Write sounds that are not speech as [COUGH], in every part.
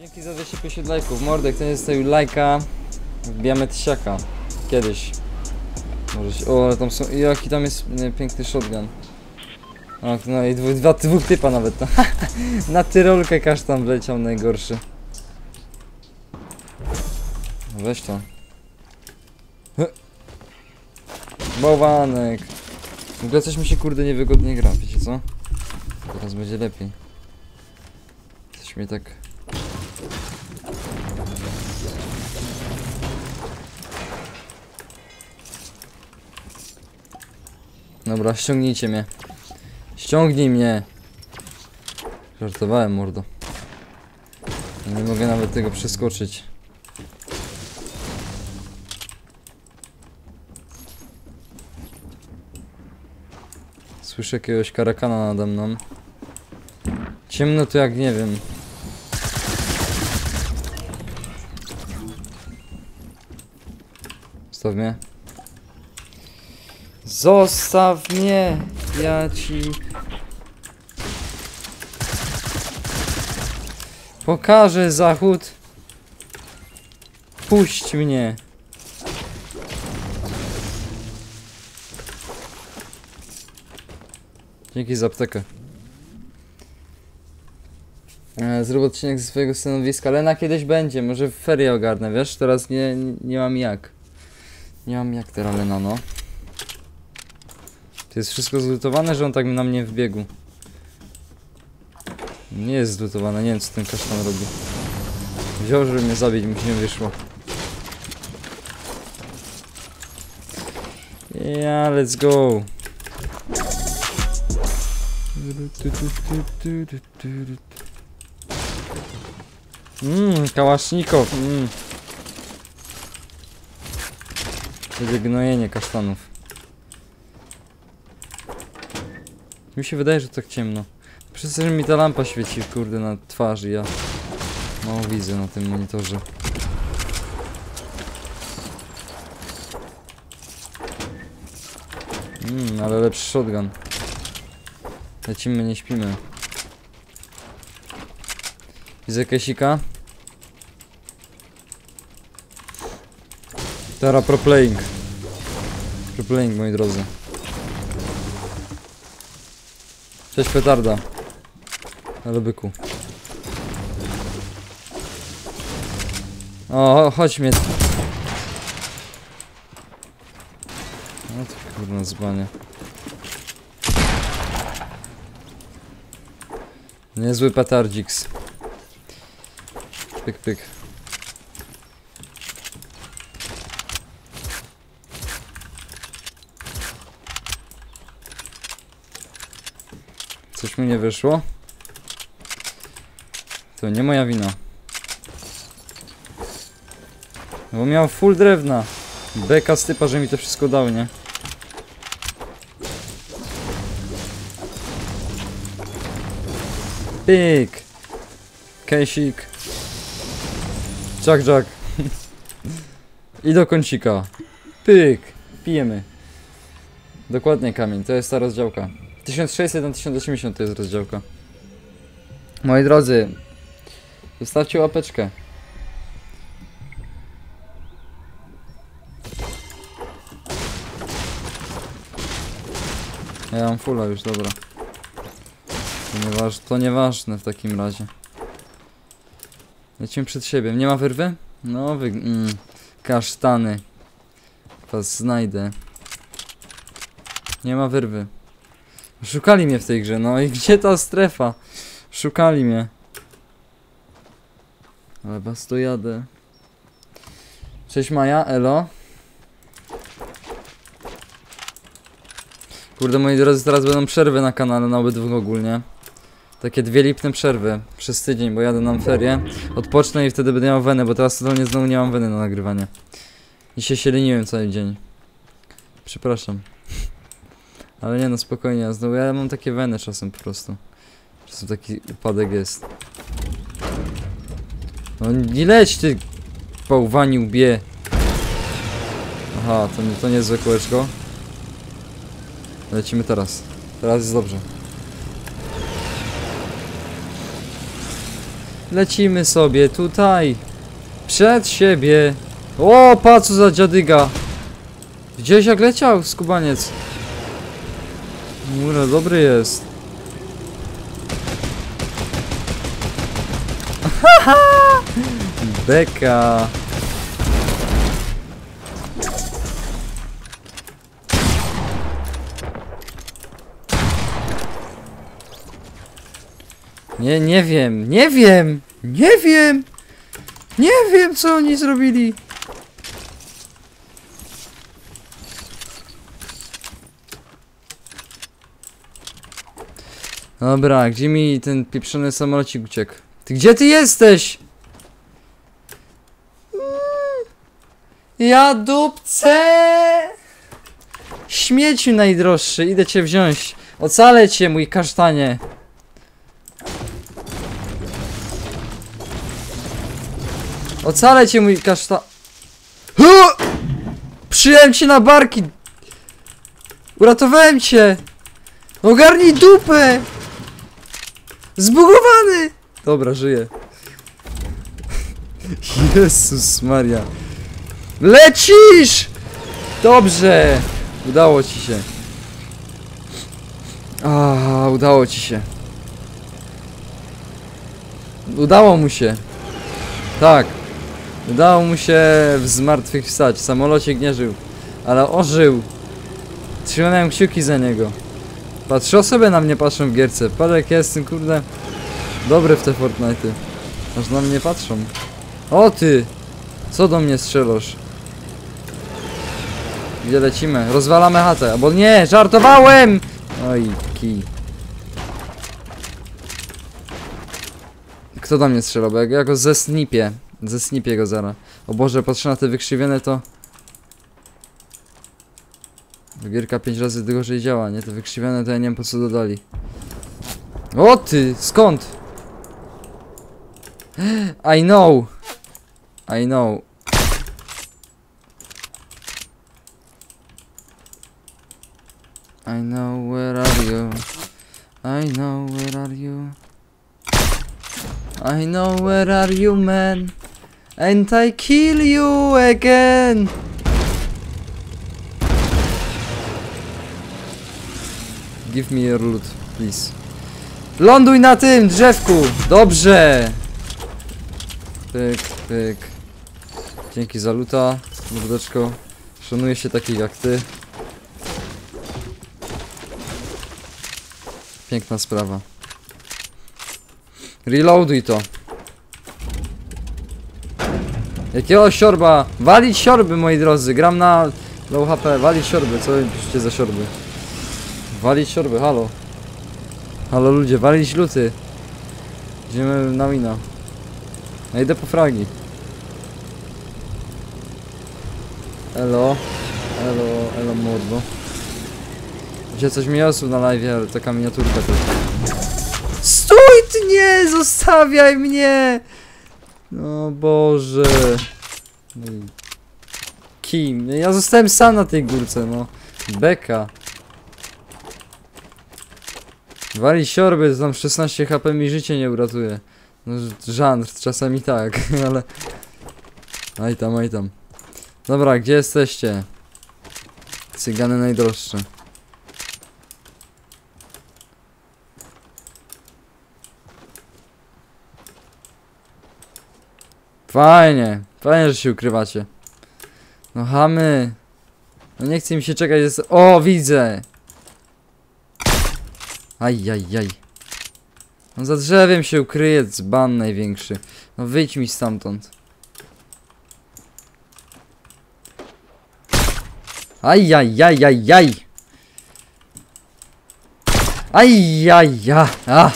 Dzięki za 250 lajków. Mordek, ten jest zostawił lajka. Wbijamy tysiaka. Kiedyś. Może się... O, ale tam są... Jaki tam jest nie, piękny shotgun. O, no i dwu, dwa, dwóch typa nawet. No. [LAUGHS] Na tyrolkę kasztan wleciał najgorszy. Weź to. Bałwanek. W ogóle coś mi się kurde niewygodnie gra, wiecie co? Teraz będzie lepiej. Coś mi tak... Dobra, ściągnijcie mnie. Ściągnij mnie! Żartowałem, mordo. Nie mogę nawet tego przeskoczyć. Słyszę jakiegoś karakana nade mną. Ciemno to jak nie wiem. Zostaw mnie. Zostaw mnie! Ja ci... Pokażę zachód. Puść mnie. Dzięki za aptekę. E, Zrób odcinek ze swojego stanowiska, ale na kiedyś będzie, może w ferie ogarnę, wiesz? Teraz nie, nie mam jak. Nie mam jak teraz, Lena, no. To jest wszystko zlutowane, że on tak na mnie wbiegł. Nie jest zlutowane, nie wiem co ten kasztan robi. Wziął, żeby mnie zabić, mi się nie wyszło. Ja, let's go. Mmm, kałasznikow, mmm. Kasztanów. Mi się wydaje, że tak ciemno. Przez to, że mi ta lampa świeci, kurde, na twarzy, ja mało widzę na tym monitorze. Mmm, ale lepszy shotgun. Lecimy, nie śpimy. Widzę Kesika. Teraz pro playing. Pro playing, moi drodzy. Cześć petarda. Ale byku. O, cho- chodź mnie. No to kurna zbanie. Niezły petardziks. Pyk, pyk. Mi nie wyszło. To nie moja wina. Bo miał full drewna. Beka z typa, że mi to wszystko dał, nie? Pyk. Kesik. Jack Jack. [LAUGHS] I do kącika. Pyk. Pijemy. Dokładnie kamień, to jest ta rozdziałka. 1600 na 1080 to jest rozdziałka. Moi drodzy, zostawcie łapeczkę. Ja mam fulla już, dobra. To, to nieważne w takim razie. Lecimy przed siebie. Nie ma wyrwy? No wy... Mm, kasztany. Was znajdę. Nie ma wyrwy. Szukali mnie w tej grze, no i gdzie ta strefa? Szukali mnie. Ale was to jadę. Cześć Maja, elo. Kurde moi drodzy, teraz będą przerwy na kanale, na obydwu ogólnie. Takie dwie lipne przerwy przez tydzień, bo jadę na ferie. Odpocznę i wtedy będę miał wenę, bo teraz totalnie znowu nie mam weny na nagrywanie. Dzisiaj się leniłem cały dzień. Przepraszam. Ale nie no, spokojnie, znowu ja mam takie weny czasem po prostu. Czasem taki upadek jest. No nie leć ty, bałwani łbie. Aha, to, to niezłe kółeczko. Lecimy teraz. Teraz jest dobrze. Lecimy sobie tutaj. Przed siebie. O, patrz za dziadyga. Gdzieś jak leciał skubaniec. Mura, dobry jest. [LAUGHS] Beka. Nie, nie wiem, nie wiem, nie wiem, nie wiem co oni zrobili. Dobra, gdzie mi ten pieprzony samolocik uciekł? Ty gdzie ty jesteś? Mm, Ja dupce! Śmieciu najdroższy, idę cię wziąć. Ocalę cię, mój kasztanie. Ocalę cię, mój kaszta... Przyjąłem cię na barki! Uratowałem cię! Ogarnij dupę! Zbugowany! Dobra, żyję. Jezus Maria. Lecisz! Dobrze! Udało ci się. A, udało ci się. Udało mu się. Tak. Udało mu się zmartwychwstać. Samolocik nie żył. Ale ożył. Trzymałem kciuki za niego. Patrz, osoby na mnie patrzą w gierce. Patrz jak ja jestem, kurde, dobry w te Fortnite'y. Aż na mnie patrzą. O ty! Co do mnie strzelasz? Gdzie lecimy? Rozwalamy chatę. Albo nie, żartowałem! Oj, kij. Kto do mnie strzelał? Bo jak ja go zesnipię. Zesnipię go zaraz. O Boże, patrzę na te wykrzywione to... Gierka 5 razy gorzej działa, nie? Te wykrzywione to ja nie wiem po co dodali. O ty! Skąd? [GASPS] I know! I know. I know where are you? I know where are you? I know where are you man? And I kill you again! Give me your loot, please. Ląduj na tym drzewku! Dobrze! Pyk, pyk. Dzięki za luta, mordeczko. Szanuję się takich jak ty. Piękna sprawa. Reloaduj to. Jakiego siorba? Walić siorby, moi drodzy. Gram na low HP. Walić siorby. Co wy piszecie za siorby? Walić siorby, halo. Halo ludzie, walić luty. Idziemy na wina. Ja idę po fragi. Elo. Elo, elo mordo. Gdzie coś mi osób na live, ale taka miniaturka to. Stój ty nie! Zostawiaj mnie! No Boże. Kim? Ja zostałem sam na tej górce, no. Beka. Wali siorby, tam 16 HP mi życie nie uratuje. No, żanr, czasami tak, [LAUGHS] ale... Aj tam, aj tam. Dobra, gdzie jesteście? Cygany najdroższe. Fajnie, fajnie, że się ukrywacie. No chamy. No nie chce mi się czekać, jest... O, widzę! Aj, aj, aj. No za drzewem się ukryje dzban największy. No wyjdź mi stamtąd. Aj, aj, aj, aj, aj. Aj, aj, aj, a.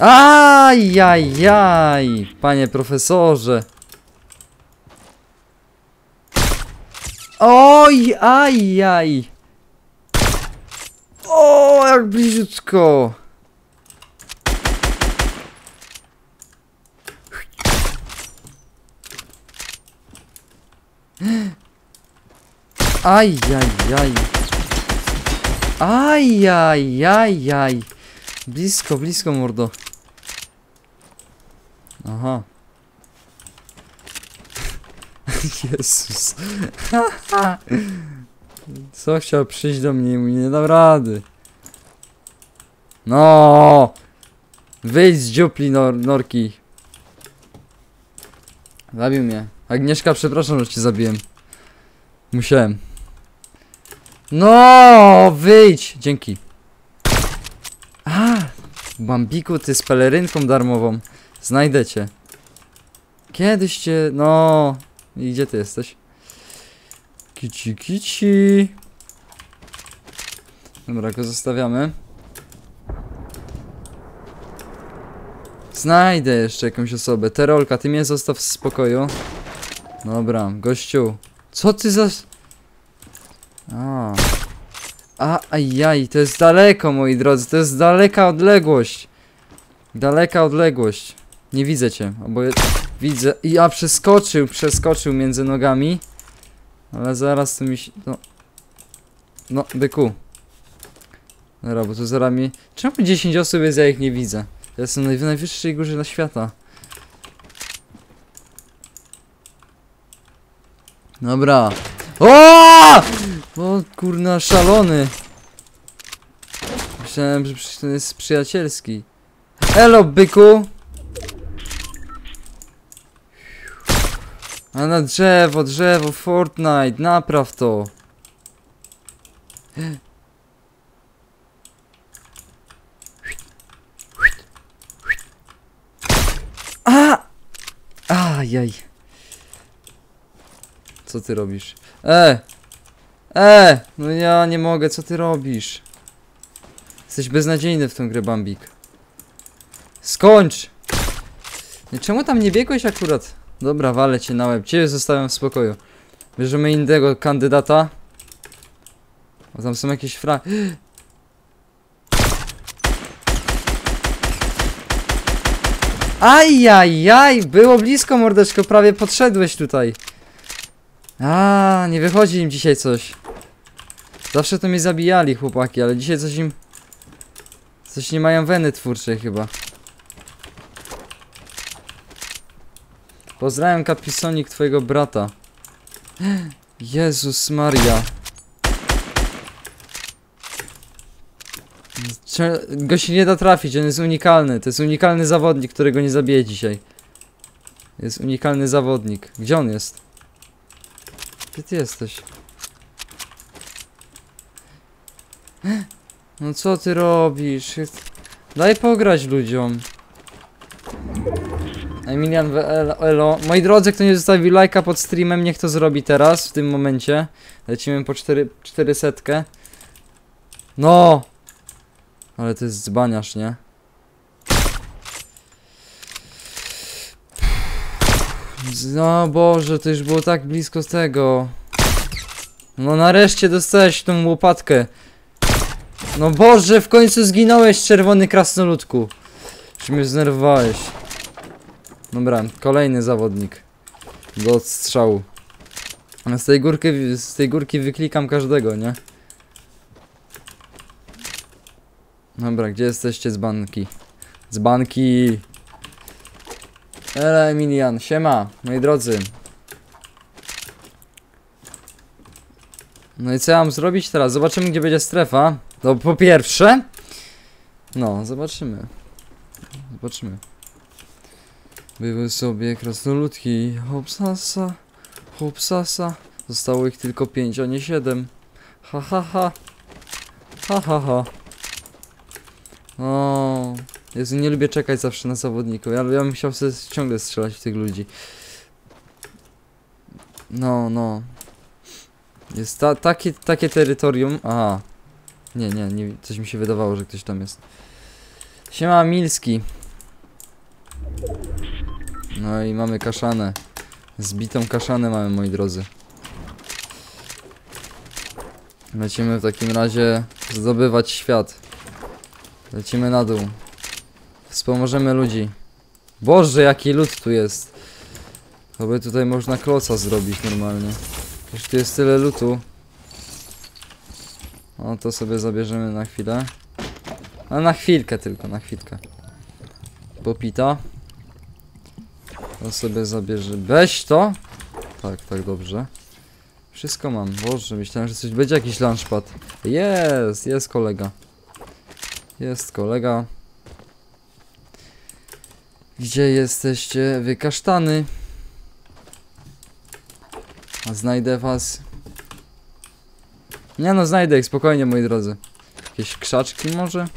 Aj, aj, aj, panie profesorze. Oj, aj, jak bliziutko. Aj, aj, aj. Aj, aj, aj, aj. Blisko, blisko, mordo. Aha. [LAUGHS] Jezus. [LAUGHS] Co chciał przyjść do mnie i nie dam rady. No! Wyjdź z dziupli nor norki. Zabił mnie. Agnieszka, przepraszam, że cię zabiłem. Musiałem. No, wyjdź! Dzięki. A, Bambiku, ty z pelerynką darmową. Znajdę cię. Kiedyś cię, no. I gdzie ty jesteś? Kici, kici. Dobra, go zostawiamy. Znajdę jeszcze jakąś osobę. Terolka, ty mnie zostaw w spokoju. Dobra, gościu. Co ty za... A. A, ajaj, to jest daleko, moi drodzy. To jest daleka odległość. Daleka odległość. Nie widzę cię, bo widzę. I ja przeskoczył, przeskoczył między nogami. Ale zaraz to mi się. No. No, byku. Dobra, bo tu zaraz mi. Czemu 10 osób jest, ja ich nie widzę? Ja jestem na najwyższej górze na świata. Dobra. O! O kurna, szalony. Myślałem, że ten jest przyjacielski. Elo, byku! A na drzewo, drzewo, Fortnite, napraw to. A! Ajaj. Co ty robisz? E! E! No ja nie mogę, co ty robisz? Jesteś beznadziejny w tą grę, Bambik. Skończ! Czemu tam nie biegłeś akurat? Dobra, walę cię na łeb. Ciebie zostawiam w spokoju. Bierzemy innego kandydata. O, tam są jakieś fra... Ajajaj, było blisko mordeczko, prawie podszedłeś tutaj. A, nie wychodzi im dzisiaj coś. Zawsze to mnie zabijali chłopaki, ale dzisiaj coś im... Coś nie mają weny twórczej chyba. Pozdrawiam Kapisonik twojego brata. [GASPS] Jezus Maria. Go się nie da trafić, on jest unikalny. To jest unikalny zawodnik, którego nie zabije dzisiaj. Jest unikalny zawodnik. Gdzie on jest? Gdzie ty jesteś? No co ty robisz? Daj pograć ludziom. Emilian Elo. Moi drodzy, kto nie zostawił lajka pod streamem, niech to zrobi teraz, w tym momencie. Lecimy po 4, 400. No! Ale to jest dzbaniasz, nie? No Boże, to już było tak blisko z tego. No nareszcie dostałeś tą łopatkę. No Boże, w końcu zginąłeś, czerwony krasnoludku. Już mnie znerwowałeś. Dobra, kolejny zawodnik. Do odstrzału. Z tej górki, z tej górki wyklikam każdego, nie? Dobra, gdzie jesteście dzbanki? Dzbanki! Ela Emilian, siema, moi drodzy. No i co ja mam zrobić teraz? Zobaczymy gdzie będzie strefa. No po pierwsze... No, zobaczymy. Zobaczymy. Były sobie krasnoludki, hopsasa, hopsasa. Zostało ich tylko pięć, a nie siedem. Ha ha ha. Ha ha ha. O, Jezu, nie lubię czekać zawsze na zawodników. Ja, ja bym chciał sobie ciągle strzelać w tych ludzi. No, no. Jest ta, takie, takie terytorium. Aha. Nie, nie, nie, coś mi się wydawało, że ktoś tam jest. Siema Milski. No i mamy kaszanę. Zbitą kaszanę mamy, moi drodzy. Lecimy w takim razie zdobywać świat. Lecimy na dół. Wspomożemy ludzi. Boże, jaki lód tu jest. To by tutaj można kloca zrobić normalnie. Już tu jest tyle lutu. O, to sobie zabierzemy na chwilę. A na chwilkę tylko, na chwilkę. Popita. To sobie zabierze. Weź to! Tak, tak, dobrze. Wszystko mam. Boże, myślałem, że coś będzie jakiś lunchpad. Jest, jest kolega. Jest kolega. Gdzie jesteście, wy kasztany? A znajdę was. Nie no, znajdę ich spokojnie, moi drodzy. Jakieś krzaczki może?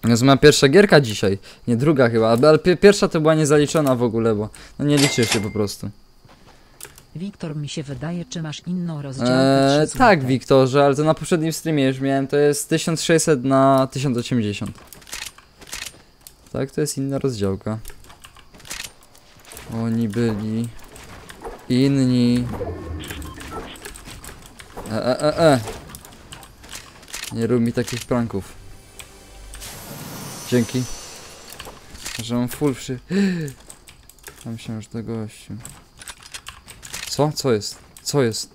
To jest moja pierwsza gierka dzisiaj. Nie druga chyba, ale ale pi- pierwsza to była niezaliczona w ogóle, bo no nie liczy się po prostu. Wiktor mi się wydaje, czy masz inną rozdziałkę Eee, 3 tak. Wiktorze, ale to na poprzednim streamie już miałem, to jest 1600 na 1080. Tak, to jest inna rozdziałka. Oni byli inni. E, e, e, e. Nie rób mi takich pranków. Dzięki. Że mam full przy... Ja myślałem, że to gościu. Co? Co jest? Co jest?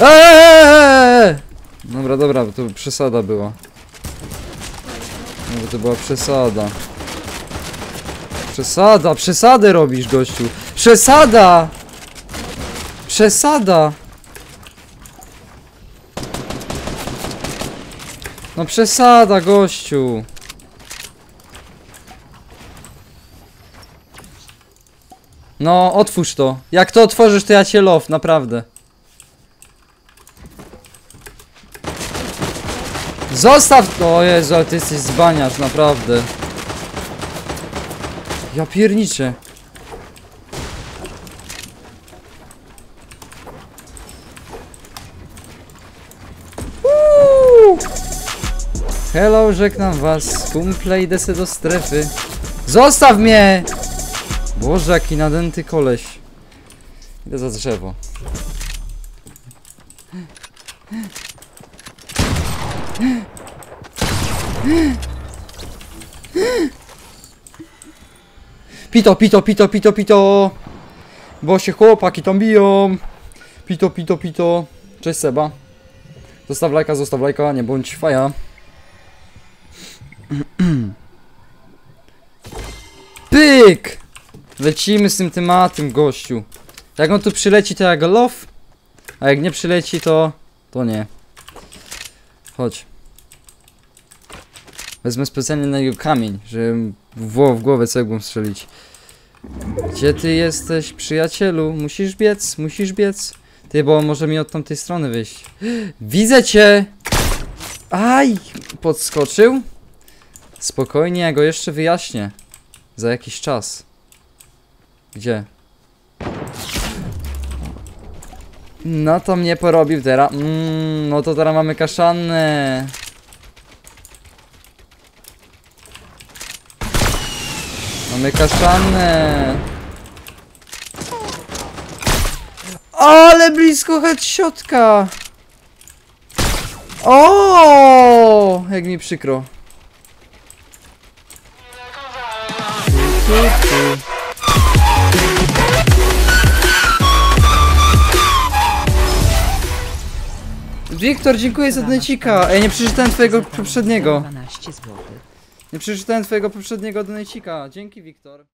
Eee! Dobra, dobra, to przesada była. No bo to była przesada. Przesada, przesadę robisz, gościu. Przesada! Przesada! No przesada, gościu. No, otwórz to. Jak to otworzysz, to ja cię love, naprawdę. Zostaw to! O Jezu, ale ty jesteś zbaniacz, naprawdę. Ja pierniczę. Uuu. Hello, żegnam was. Kumple, idę se do strefy. Zostaw mnie! Boże, jaki nadęty koleś. Idę za drzewo. Pito, pito, pito, pito, pito! Bo się chłopaki tam biją! Pito, pito, pito. Cześć Seba. Zostaw lajka, zostaw lajka, nie bądź faja. [CLEARS THROAT] Pyk! Lecimy z tym tematem, gościu. Jak on tu przyleci, to ja go love. A jak nie przyleci, to... to nie. Chodź. Wezmę specjalnie na niego kamień, żeby w, głowę cegłą strzelić. Gdzie ty jesteś, przyjacielu? Musisz biec, musisz biec. Ty, bo może mi od tamtej strony wyjść. [GASPS] Widzę cię! Aj! Podskoczył? Spokojnie, ja go jeszcze wyjaśnię. Za jakiś czas. Gdzie? No to mnie porobił teraz. Mm, no to teraz mamy kaszanę. Mamy kaszanę. Ale blisko headshotka. O, jak mi przykro. Wiktor, dziękuję za donecika. Ej, nie przeczytałem twojego poprzedniego. 12 złotych. Nie przeczytałem twojego poprzedniego donecika. Dzięki, Wiktor.